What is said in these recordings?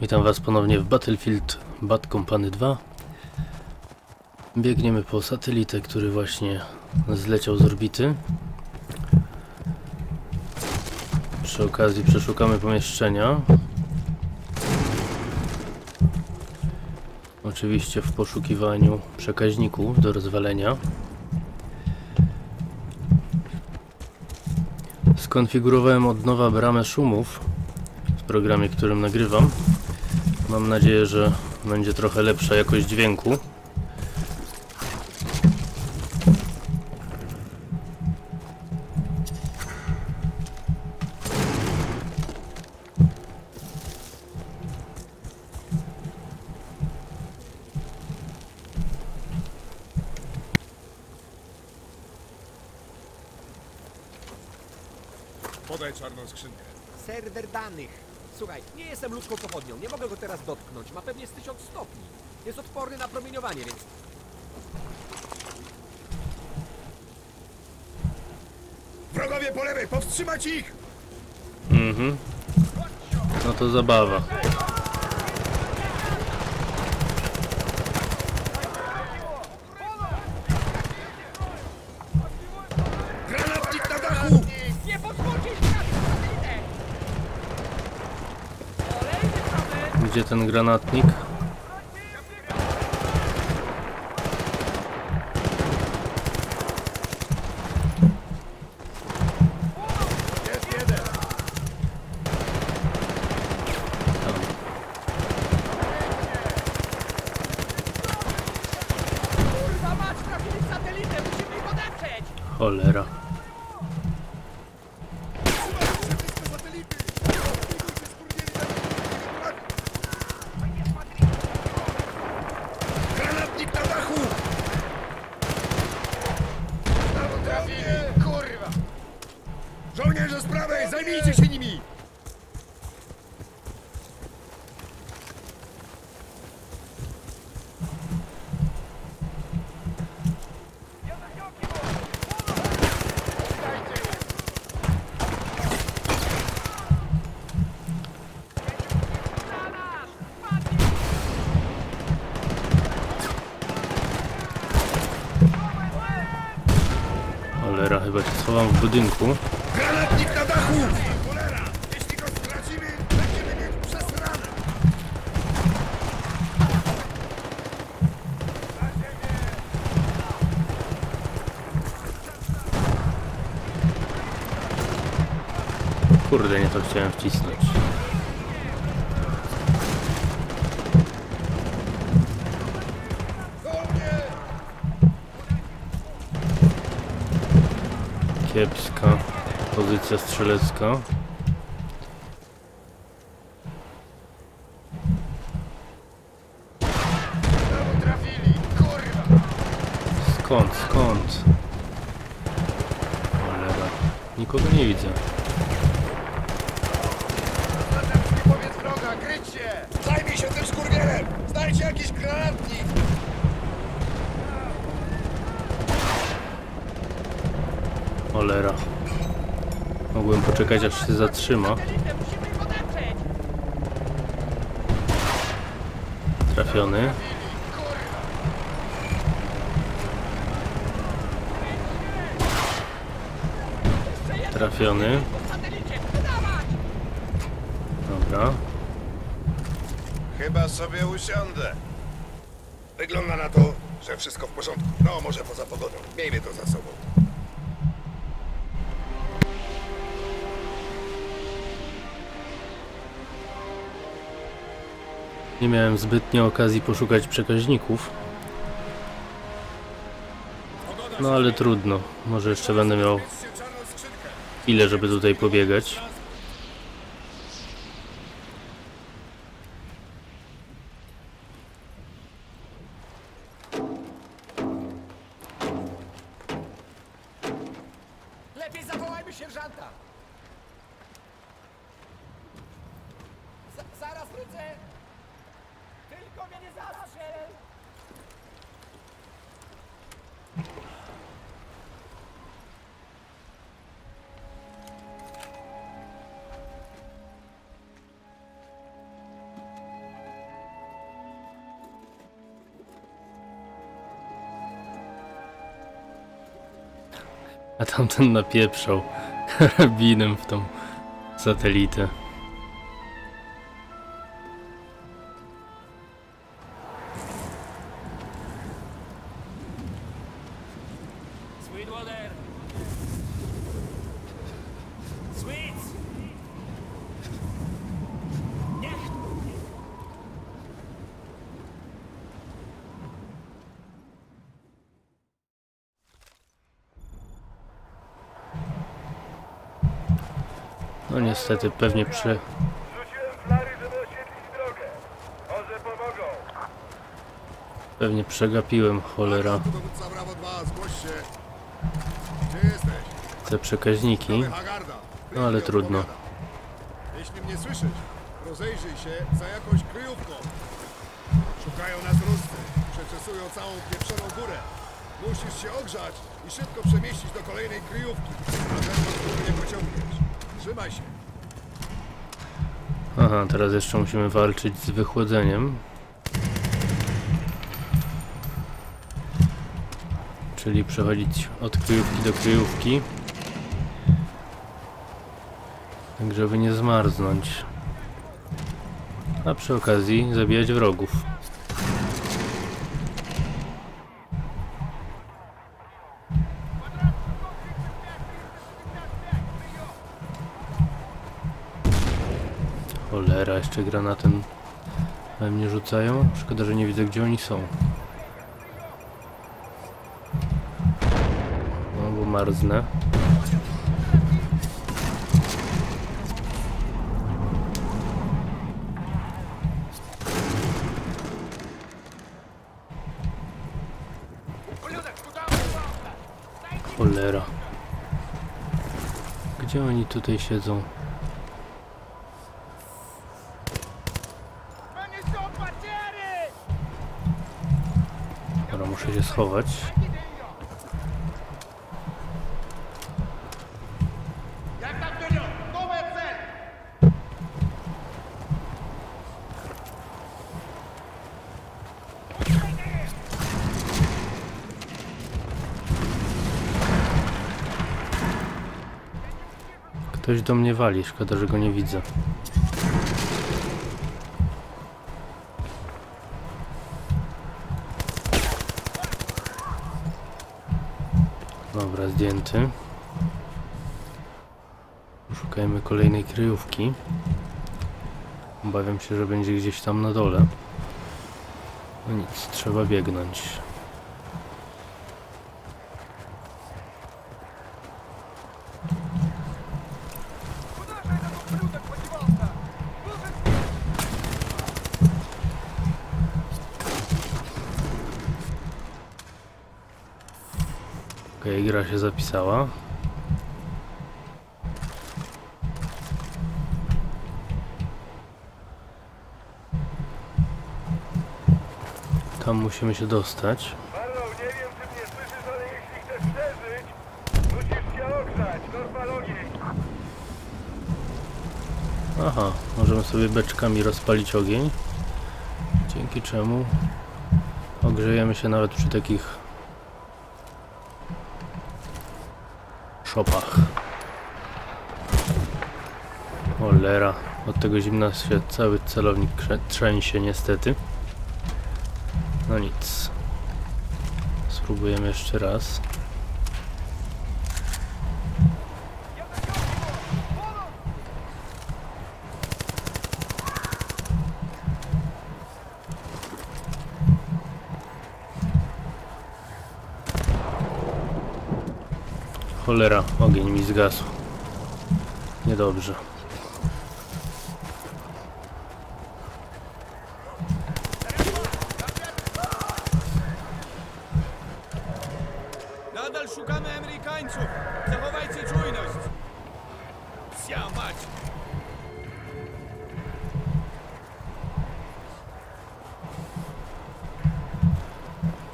Witam Was ponownie w Battlefield Bad Company 2. Biegniemy po satelitę, który właśnie zleciał z orbity. Przy okazji przeszukamy pomieszczenia. Oczywiście w poszukiwaniu przekaźników do rozwalenia. Skonfigurowałem od nowa bramę szumów w programie, którym nagrywam. Mam nadzieję, że będzie trochę lepsza jakość dźwięku. Podaj czarną skrzynkę. Serwer danych. Słuchaj, nie jestem ludzką pochodnią, nie mogę go teraz dotknąć. Ma pewnie z tysiąc stopni. Jest odporny na promieniowanie, więc... Wrogowie po lewej, powstrzymać ich! Mhm. No to zabawa. Gdzie ten granatnik? Jest jeden! Tam. Kurwa mać, trafili w satelitę! Musimy ich odeprzeć! Cholera. Blisko satelity! Pilnujcie, skurwieli Granatnik na dachu! Znowu trafili! Kurwa! Żołnierze z prawej, zajmijcie się nimi! Się schowam w budynku. Granatnik na dachu! Cholera! Jeśli go stracimy, będziemy mieć przesrane! Kurde, nie to chciałem wcisnąć. Kiepska pozycja strzelecka. Skąd, skąd? Cholera. Nikogo nie widzę. Zajmij się tym skurwielem! Znajdźcie jakiś granatnik! Cholera. Mogłem poczekać aż się zatrzyma. Trafiony. Trafiony. Dobra. Chyba sobie usiądę. Wygląda na to, że wszystko w porządku. No, może poza pogodą. Miejmy to za sobą. Nie miałem zbytnio okazji poszukać przekaźników. No ale trudno. Może jeszcze będę miał chwilę, żeby tutaj pobiegać. A tamten napieprzał karabinem w tą satelitę. No niestety, pewnie pomogą. pewnie przegapiłem, cholera, Tu dowódca Brawo 2, zgłoś się. Gdzie jesteś? te przekaźniki. No, ale trudno. Jeśli mnie słyszysz, rozejrzyj się za jakąś kryjówką. Szukają nas Ruscy. Przeczesują całą pieprzoną górę. Musisz się ogrzać i szybko przemieścić do kolejnej kryjówki. Na pewno nie pociągniesz. Trzymaj się. Aha, teraz jeszcze musimy walczyć z wychłodzeniem. Czyli przechodzić od kryjówki do kryjówki. Tak, żeby nie zmarznąć. A przy okazji zabijać wrogów. Jeszcze granatem we mnie rzucają. Szkoda, że nie widzę gdzie oni są. No, bo marznę. Cholera. Gdzie oni tutaj siedzą? Schować. Ktoś do mnie wali, szkoda, że go nie widzę. Szukajmy kolejnej kryjówki. Obawiam się, że będzie gdzieś tam na dole. No nic, trzeba biegnąć. Okej, gra się zapisała. Tam musimy się dostać. Marlow, nie wiem, czy mnie słyszysz, ale jeśli chcesz przeżyć, musisz się ogrzać. Normal ogień. Aha, możemy sobie beczkami rozpalić ogień. Dzięki czemu ogrzejemy się nawet przy takich szopach. Cholera, od tego zimna się cały celownik trzęsie niestety. No nic. Spróbujemy jeszcze raz. Cholera, ogień mi zgasł. Niedobrze. Nadal szukamy Amerykańców! Zachowajcie czujność! Psia mać!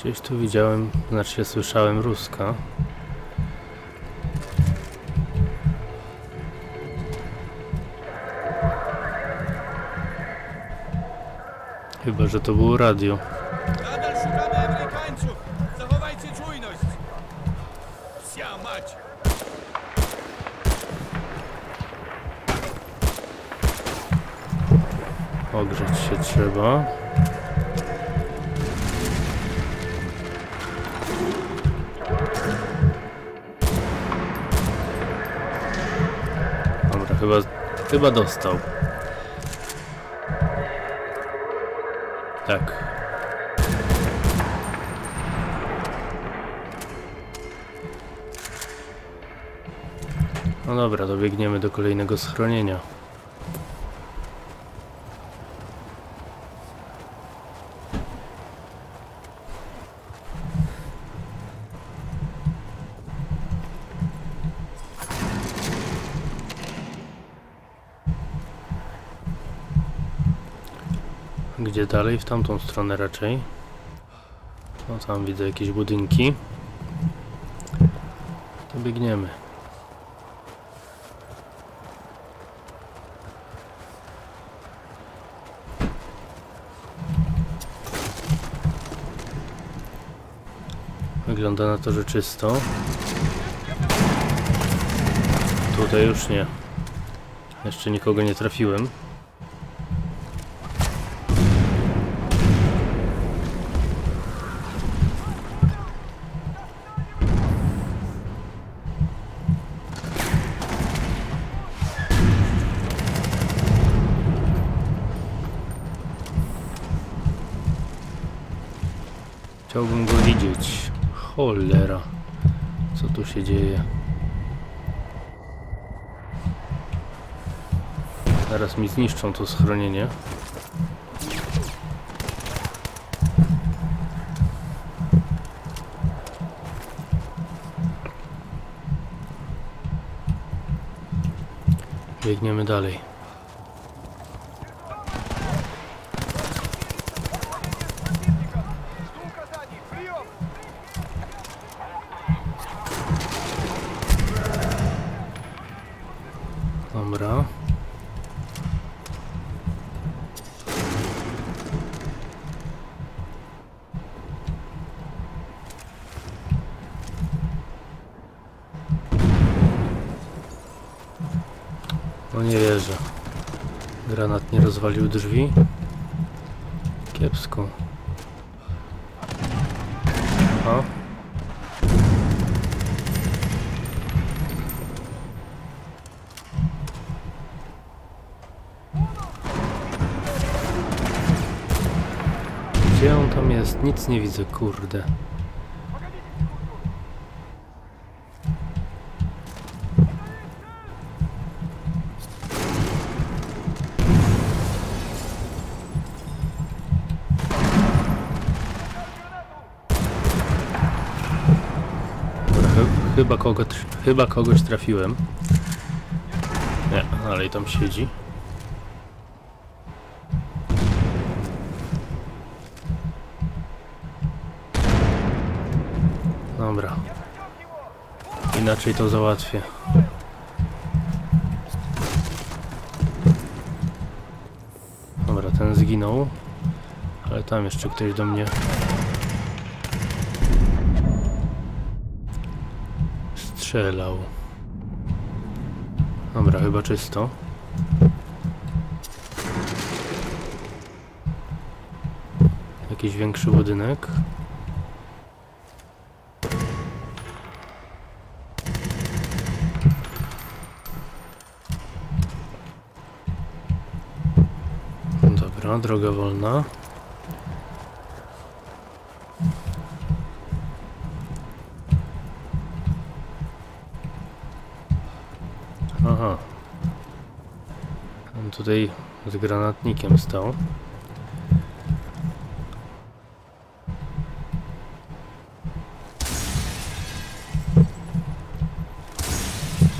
Gdzieś tu widziałem, znaczy słyszałem Ruska. Chyba, że to było radio. Nadal szukamy Amerykańców. Zachowajcie czujność. Ogrzeć się trzeba. Dobra, chyba, chyba dostał. Tak. No dobra, dobiegniemy do kolejnego schronienia. Gdzie dalej? W tamtą stronę raczej. No tam widzę jakieś budynki. To biegniemy. Wygląda na to, że czysto. Tutaj już nie. Jeszcze nikogo nie trafiłem. Chciałbym go widzieć. Cholera. Co tu się dzieje? Zaraz mi zniszczą to schronienie. Biegniemy dalej. Rozwalił drzwi. Kiepsko. O. Gdzie on tam jest? Nic nie widzę, kurde. Chyba, kogo, chyba kogoś trafiłem. Nie, dalej tam siedzi. Dobra. Inaczej to załatwię. Dobra, ten zginął. Ale tam jeszcze ktoś do mnie. Strzelał. Dobra, chyba czysto. Jakiś większy budynek. Dobra, droga wolna. Aha. On tutaj z granatnikiem stał.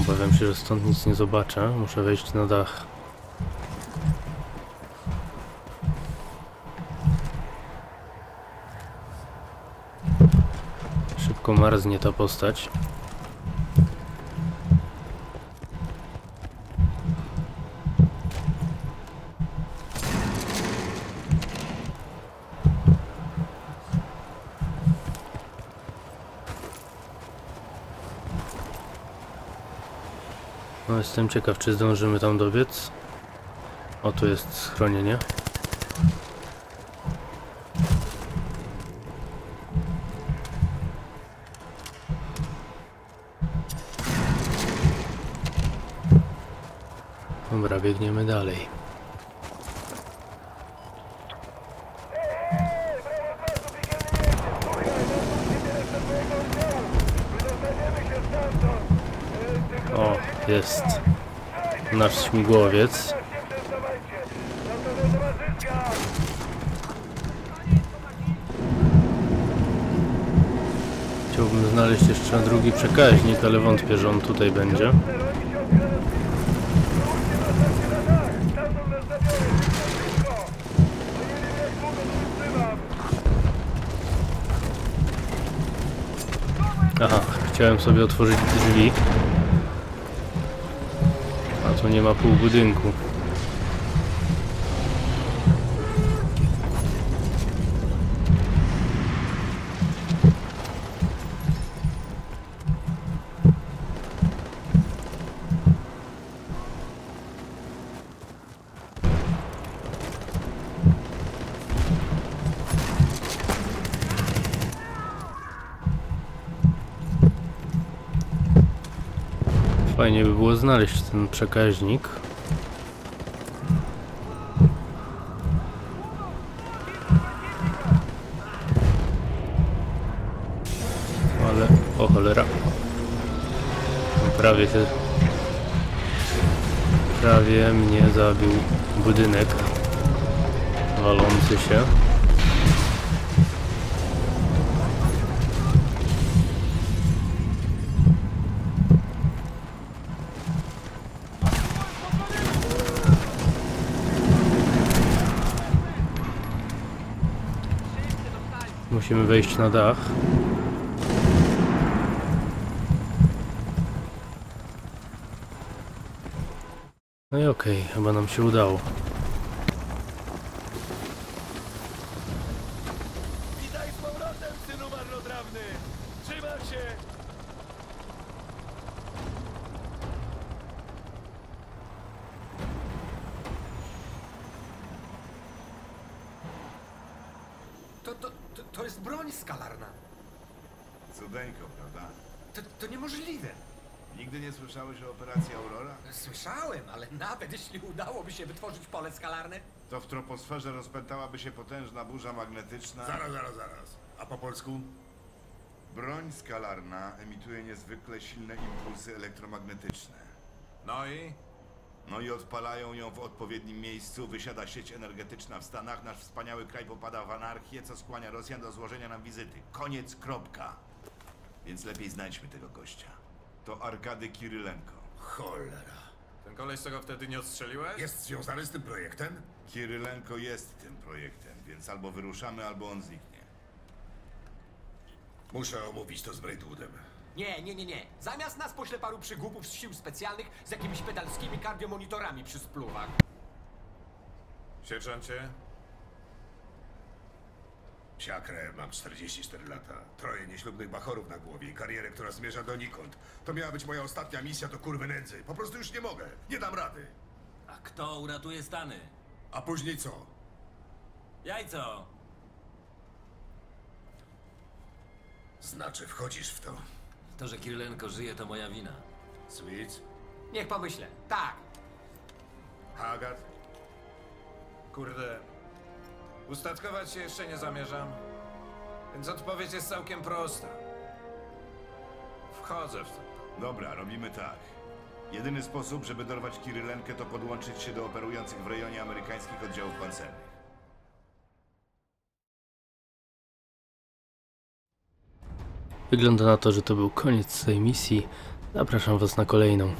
Obawiam się, że stąd nic nie zobaczę. Muszę wejść na dach. Szybko marznie ta postać. Jestem ciekaw, czy zdążymy tam dobiec. O, tu jest schronienie. Dobra, biegniemy dalej. O, jest nasz śmigłowiec. Chciałbym znaleźć jeszcze drugi przekaźnik, ale wątpię, że on tutaj będzie. Aha, chciałem sobie otworzyć drzwi. Tu nie ma pół budynku. Fajnie by było znaleźć ten przekaźnik. Ale, o cholera. Prawie się... Prawie mnie zabił budynek walący się. Musimy wejść na dach. No i okej, chyba nam się udało. Witaj z powrotem, synu marnotrawny! Trzymam się! To, to, to, to jest broń skalarna. Cudeńko, prawda? To, to niemożliwe. Nigdy nie słyszałeś o operacji Aurora? Słyszałem, ale nawet jeśli udałoby się wytworzyć pole skalarne, To w troposferze rozpętałaby się potężna burza magnetyczna. Zaraz, zaraz, zaraz. A po polsku? Broń skalarna emituje niezwykle silne impulsy elektromagnetyczne. No i? No i odpalają ją w odpowiednim miejscu, wysiada sieć energetyczna w Stanach, nasz wspaniały kraj popada w anarchię, co skłania Rosjan do złożenia nam wizyty. Koniec, kropka. Więc lepiej znajdźmy tego gościa. To Arkady Kirylenko. Cholera. Ten koleś, co go wtedy nie odstrzeliłeś? Jest związany z tym projektem? Kirylenko jest tym projektem, więc albo wyruszamy, albo on zniknie. Muszę omówić to z Braidwoodem. Nie, nie, nie, nie. Zamiast nas pośle paru przygłupów z sił specjalnych z jakimiś pedalskimi kardiomonitorami przy spluwach. Sierżancie? Siakrę, mam 44 lata. Troje nieślubnych bachorów na głowie i karierę, która zmierza donikąd. To miała być moja ostatnia misja do kurwy nędzy. Po prostu już nie mogę. Nie dam rady. A kto uratuje Stany? A później co? Jajco! Znaczy, wchodzisz w to. To, że Kirilenko żyje, to moja wina. Sweet? Niech pomyślę. Tak. Haggard? Kurde. Ustatkować się jeszcze nie zamierzam. Więc odpowiedź jest całkiem prosta. Wchodzę w to. Dobra, robimy tak. Jedyny sposób, żeby dorwać Kirylenkę, to podłączyć się do operujących w rejonie amerykańskich oddziałów pancernych. Wygląda na to, że to był koniec tej misji. Zapraszam Was na kolejną.